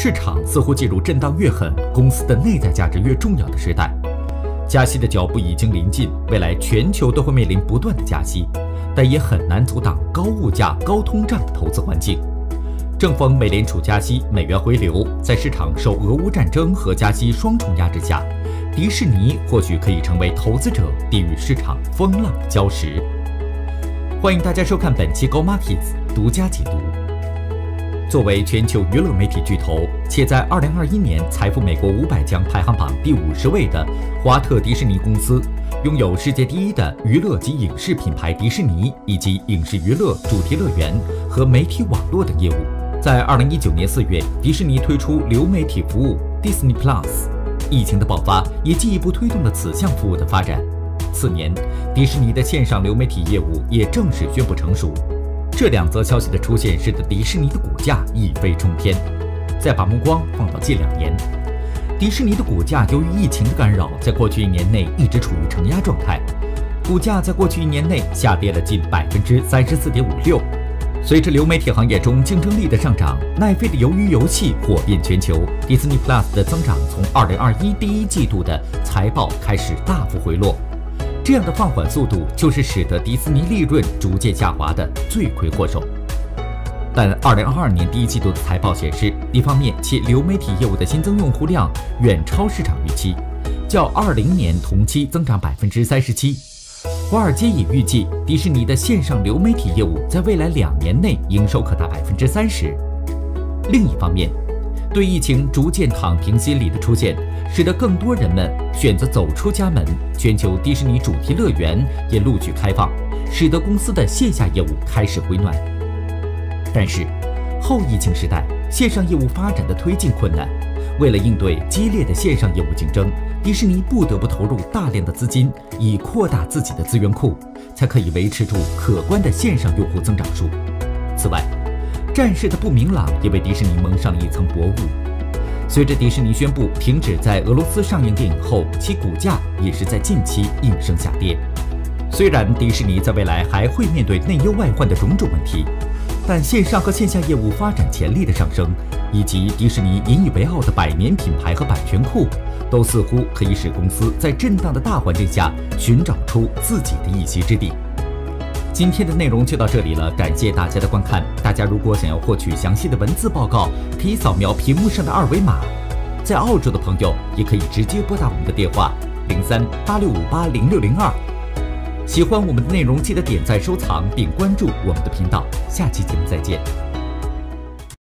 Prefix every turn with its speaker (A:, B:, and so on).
A: 市场似乎进入震荡越狠，公司的内在价值越重要的时代。加息的脚步已经临近，未来全球都会面临不断的加息，但也很难阻挡高物价、高通胀的投资环境。正逢美联储加息，美元回流，在市场受俄乌战争和加息双重压制下，迪士尼或许可以成为投资者抵御市场风浪的礁石。欢迎大家收看本期 Go Markets 独家解读。作为全球娱乐媒体巨头，且在2021年财富美国500强排行榜第五十位的华特迪士尼公司，拥有世界第一的娱乐及影视品牌迪士尼，以及影视娱乐主题乐园和媒体网络等业务。在2019年4月，迪士尼推出流媒体服务 Disney Plus，疫情的爆发也进一步推动了此项服务的发展。次年，迪士尼的线上流媒体业务也正式宣布成熟。这两则消息的出现，使得迪士尼的股价一飞冲天。再把目光放到近两年，迪士尼的股价由于疫情的干扰，在过去一年内一直处于承压状态，股价在过去一年内下跌了近百分之三十四点五六。随着流媒体行业中竞争力的上涨，奈飞的鱿鱼游戏火遍全球，Disney Plus 的增长从二零二一第一季度的财报开始大幅回落。这样的放缓速度，就是使得迪士尼利润逐渐下滑的罪魁祸首。但二零二二年第一季度的财报显示，一方面其流媒体业务的新增用户量远超市场预期，较二零年同期增长百分之三十七。华尔街也预计，迪士尼的线上流媒体业务在未来两年内营收可达百分之三十。另一方面，对疫情逐渐躺平心理的出现。使得更多人们选择走出家门，全球迪士尼主题乐园也陆续开放，使得公司的线下业务开始回暖。但是，后疫情时代线上业务发展的推进困难，为了应对激烈的线上业务竞争，迪士尼不得不投入大量的资金，以扩大自己的资源库，才可以维持住可观的线上用户增长数。此外，战事的不明朗也为迪士尼蒙上了一层薄雾。随着迪士尼宣布停止在俄罗斯上映电影后，其股价也是在近期应声下跌。虽然迪士尼在未来还会面对内忧外患的种种问题，但线上和线下业务发展潜力的上升，以及迪士尼引以为傲的百年品牌和版权库，都似乎可以使公司在震荡的大环境下寻找出自己的一席之地。今天的内容就到这里了，感谢大家的观看。大家如果想要获取详细的文字报告，可以扫描屏幕上的二维码。在澳洲的朋友也可以直接拨打我们的电话零三八六五八零六零二。喜欢我们的内容，记得点赞、收藏并关注我们的频道。下期节目再见。